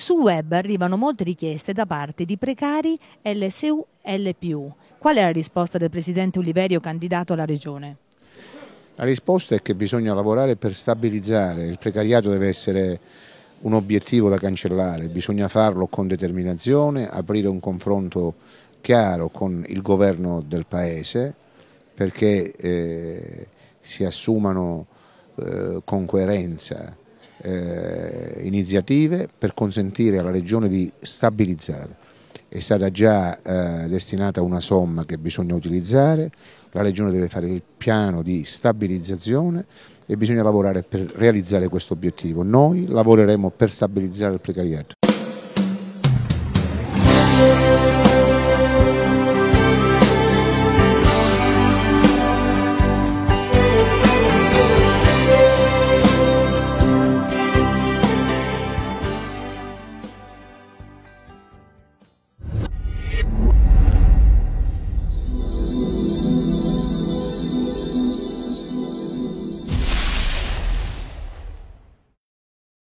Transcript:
Sul web arrivano molte richieste da parte di precari LSU LPU. Qual è la risposta del Presidente Oliverio candidato alla Regione? La risposta è che bisogna lavorare per stabilizzare, il precariato deve essere un obiettivo da cancellare, bisogna farlo con determinazione, aprire un confronto chiaro con il governo del Paese perché eh, si assumano eh, con coerenza eh, iniziative per consentire alla Regione di stabilizzare. È stata già eh, destinata una somma che bisogna utilizzare, la Regione deve fare il piano di stabilizzazione e bisogna lavorare per realizzare questo obiettivo. Noi lavoreremo per stabilizzare il precariato.